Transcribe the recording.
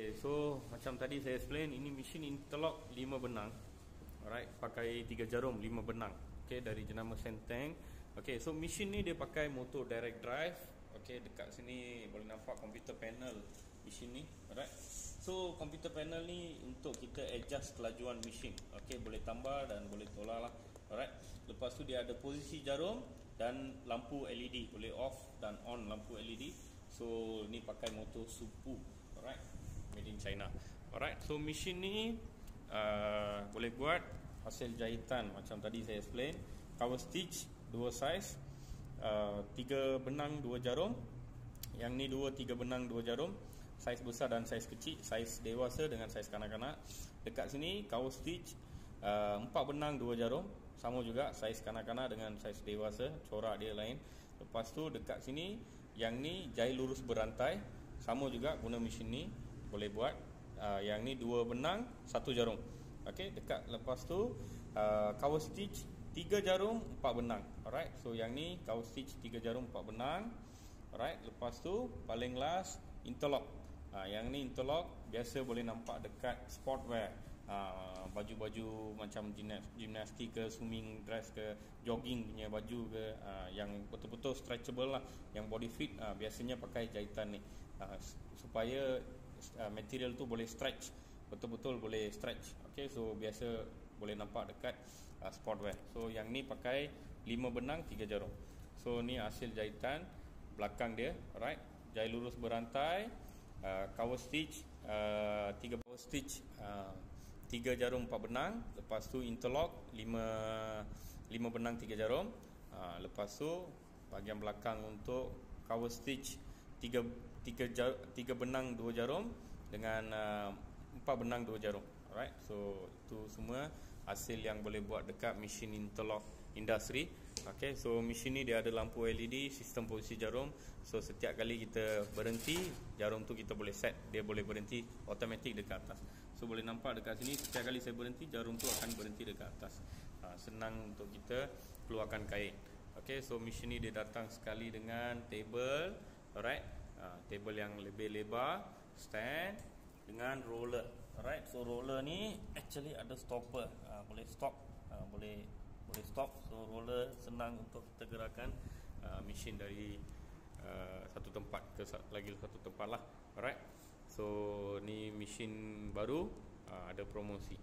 Okay, so macam tadi saya explain ini mesin interlock 5 benang. Alright, pakai 3 jarum 5 benang. Okay, dari jenama Senteng. Okay, so mesin ni dia pakai motor direct drive. Okay, dekat sini boleh nampak computer panel mesin ni. Alright. So, computer panel ni untuk kita adjust kelajuan mesin. Okay, boleh tambah dan boleh tolak lah. Alright. Lepas tu dia ada posisi jarum dan lampu LED. Boleh off dan on lampu LED. So, ni pakai motor Supu. Alright, made in China. Alright, so mesin ni uh, boleh buat hasil jahitan macam tadi saya explain. Cover stitch dua size, uh, tiga benang dua jarum. Yang ni dua tiga benang dua jarum. Saiz besar dan saiz kecil, saiz dewasa dengan saiz kanak-kanak. Dekat sini cover stitch uh, empat benang dua jarum, sama juga saiz kanak-kanak dengan saiz dewasa, corak dia lain. Lepas tu dekat sini yang ni jahit lurus berantai sama juga guna mesin ni boleh buat. Uh, yang ni dua benang satu jarum. Okey dekat lepas tu uh, cover stitch tiga jarum empat benang. Alright so yang ni cover stitch tiga jarum empat benang. Alright lepas tu paling last interlock. Uh, yang ni interlock biasa boleh nampak dekat sportwear. Baju-baju macam gimnastik ke swimming dress ke jogging punya baju ke uh, yang betul-betul stretchable lah. Yang body fit uh, biasanya pakai jahitan ni. Uh, supaya uh, material tu boleh stretch betul-betul boleh stretch. Okay so biasa boleh nampak dekat uh, sportwear. So yang ni pakai 5 benang 3 jarum. So ni hasil jahitan belakang dia alright. Jahit lurus berantai uh, cover stitch uh, 3 cover stitch uh, tiga jarum empat benang. Lepas tu interlock lima lima benang tiga jarum. Ha, lepas tu bahagian belakang untuk cover stitch tiga tiga jar, tiga benang dua jarum dengan uh, empat benang dua jarum alright so itu semua hasil yang boleh buat dekat mesin interlock industri Okay, so mesin ni dia ada lampu LED, sistem posisi jarum. So setiap kali kita berhenti, jarum tu kita boleh set, dia boleh berhenti automatic dekat atas. So boleh nampak dekat sini setiap kali saya berhenti, jarum tu akan berhenti dekat atas. Ha, senang untuk kita keluarkan kain. Okay, so mesin ni dia datang sekali dengan table, alright, ha, table yang lebih lebar, stand dengan roller. Alright, so roller ni actually ada stopper, ha, boleh stop, ha, boleh boleh stop. So roller senang untuk kita gerakan uh, mesin dari uh, satu tempat ke lagi satu tempat lah. Alright. So ni mesin baru uh, ada promosi